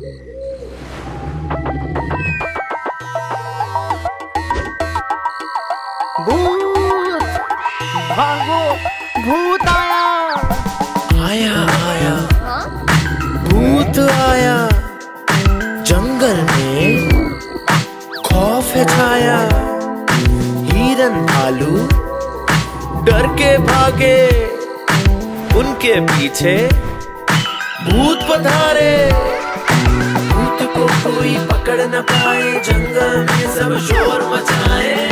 भूत। भागो। भूत आया। आया आया। हाँ? भूत आया। जंगल में खौफ है छाया। हिरन भालू डर के भागे। उनके पीछे भूत पधारे। कोई पकड़ न पाए, जंगल में सब शोर मचाए।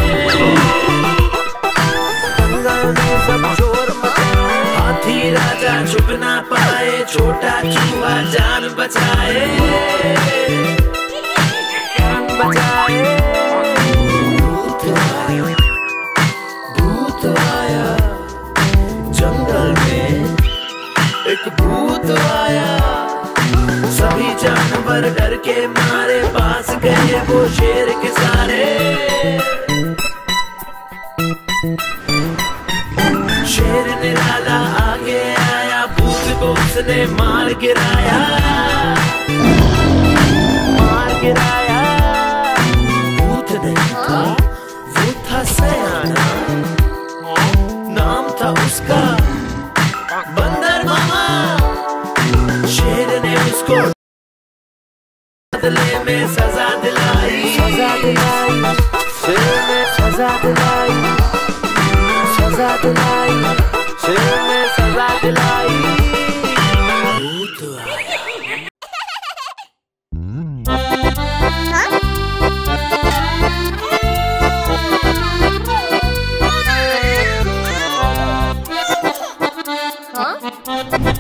हाथी राजा छुप ना पाए, छोटा चूहा जान बचाए। जान बचाए। भूत भूत पर डर के मारे, पास गए वो शेर के सारे। शेर निराला आगे आया, भूत को उसने मार गिराया। बदले में सजा दिलाई सजा दिलाई शेर ने सजा दिलाई सजा दिलाई शेर ने सजा दिलाई Huh?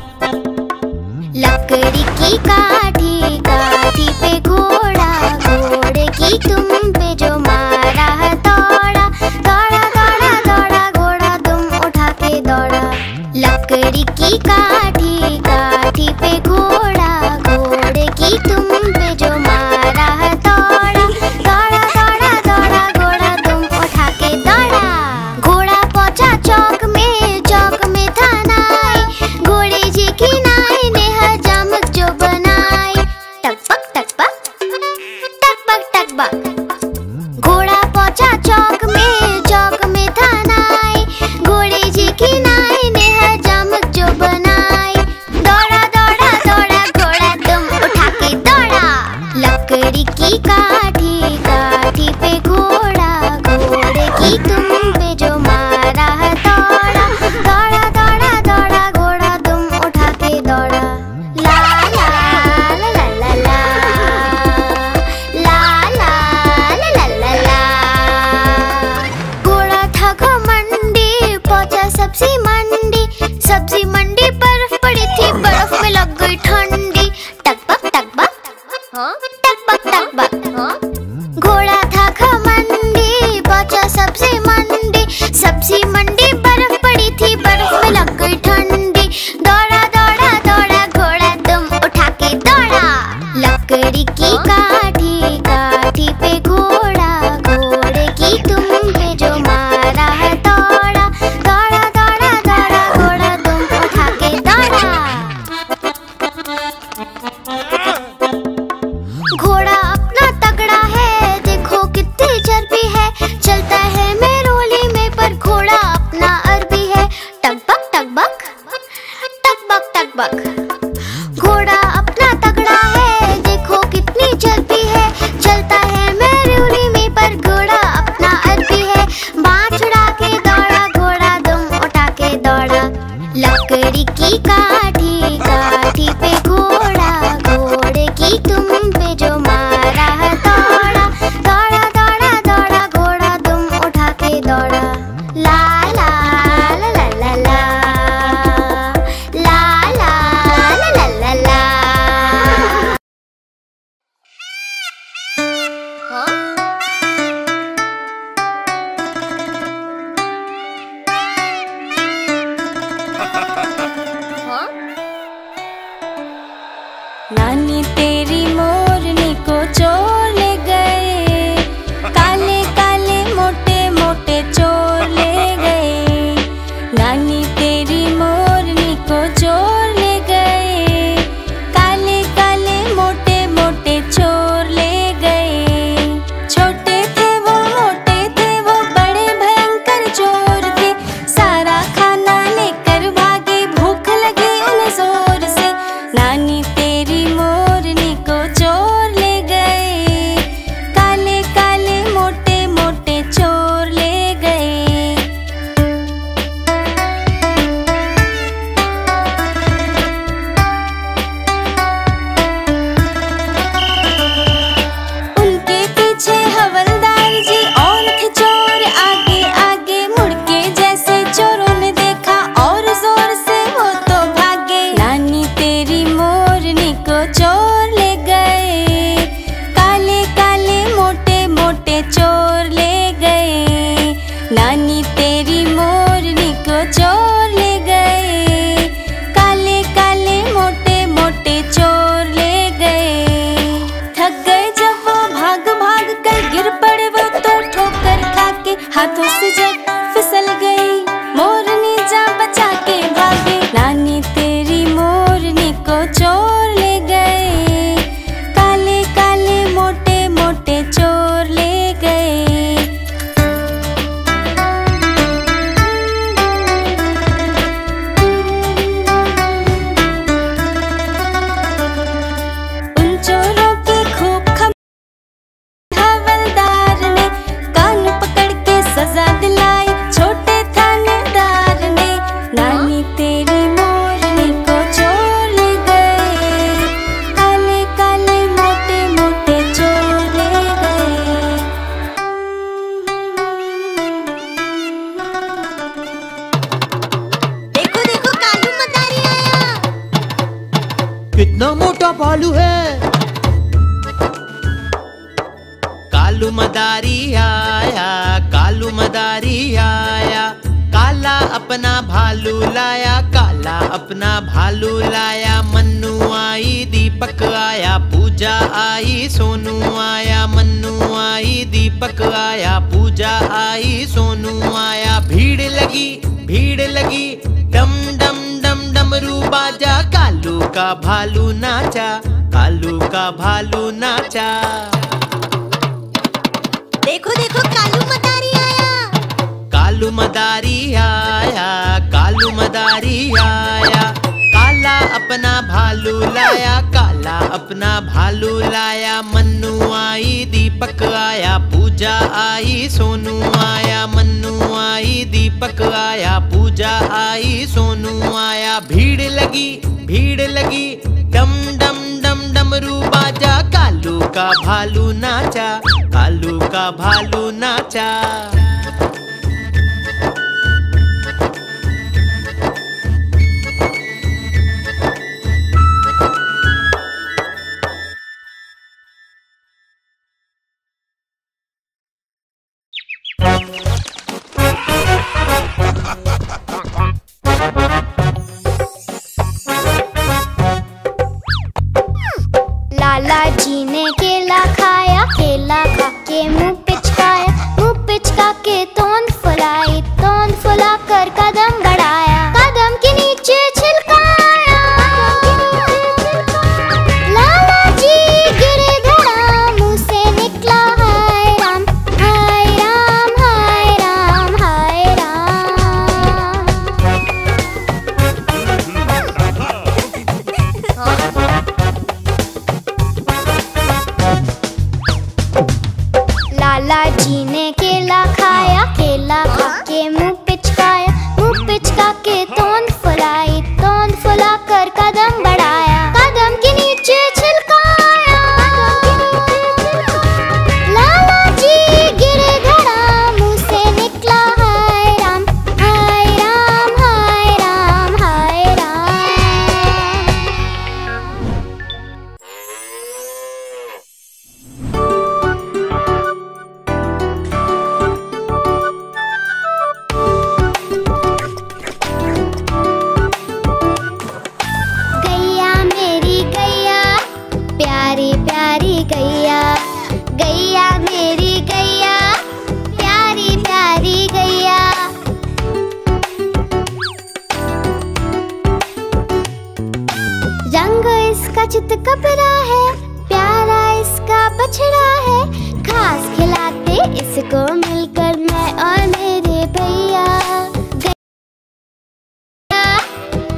पूजा आई सोनू आया मन्नू आई दीपक आया पूजा आई सोनू आया। भीड़ लगी भीड़ लगी डम डम डम डमरू बाजा। कालू का भालू नाचा कालू का भालू नाचा। देखो देखो कालू मदारी आया। कालू मदारी आया कालू मदारी आया। अपना भालू लाया, काला अपना भालू लाया, मन्नू आई, दीपक आया, पूजा आई, सोनू आया, मन्नू आई, दीपक आया, पूजा आई, सोनू आया। भीड़ लगी भीड़ लगी, डम डम डम डमरू बाजा। कालू का भालू नाचा, कालू का भालू नाचा।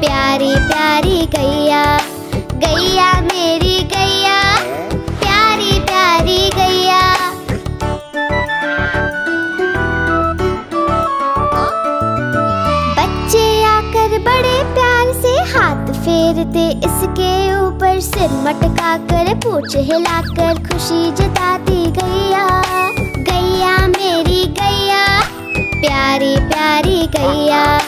प्यारी प्यारी गैया गैया मेरी गैया, प्यारी प्यारी गैया। बच्चे आकर बड़े प्यार से हाथ फेरते, इसके ऊपर सिर मटका कर पूछ हिलाकर खुशी जताती गैया गैया मेरी गैया, प्यारी प्यारी गैया।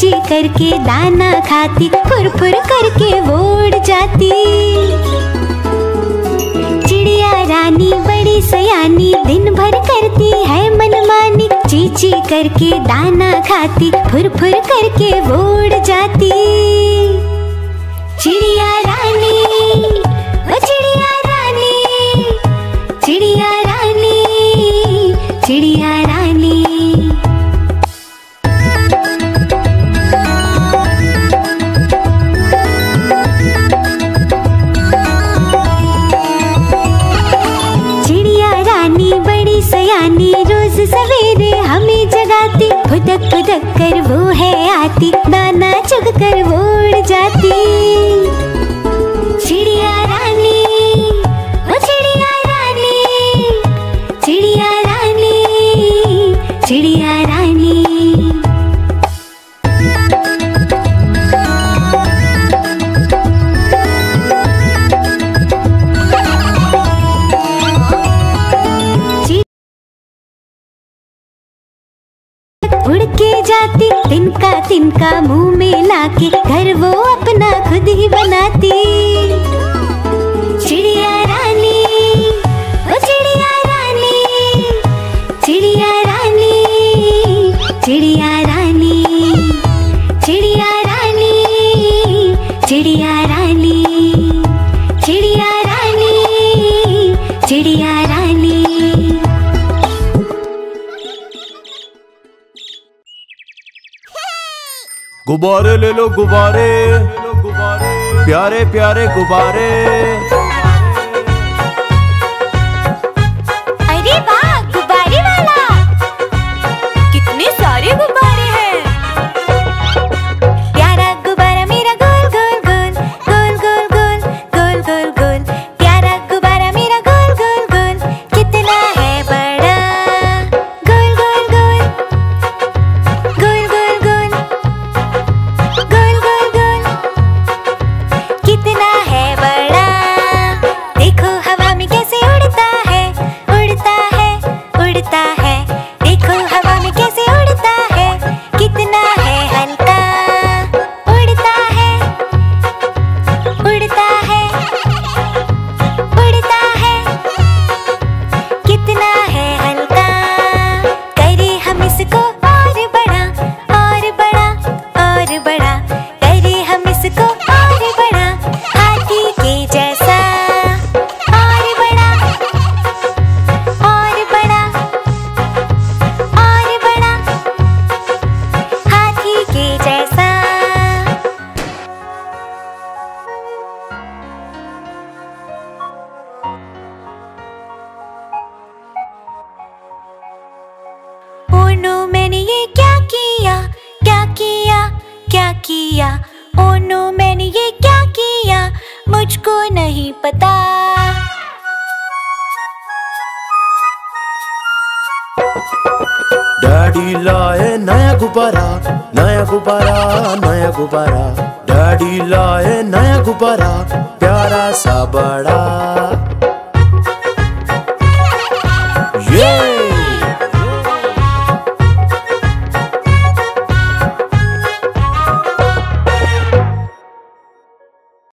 चीची करके दाना खाती फुर फुर करके वो उड़ जाती। चिड़िया रानी, बड़ी सयानी, दिन भर करती है मनमानी। चीची करके दाना खाती फुर फुर करके वो उड़ जाती। चिड़िया रानी, ओ चिड़िया रानी चिड़िया रानी, चिड़िया 嘿 तिनका तिनका मुँह में लाके घर वो अपना खुद ही बनाती। चिड़िया गुब्बारे ले लो गुब्बारे। प्यारे प्यारे गुब्बारे। मुझको नहीं पता। डैडी लाए नया गुब्बारा नया गुब्बारा नया गुब्बारा। डैडी लाए नया गुब्बारा, प्यारा सा बड़ा।